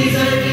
Jesus.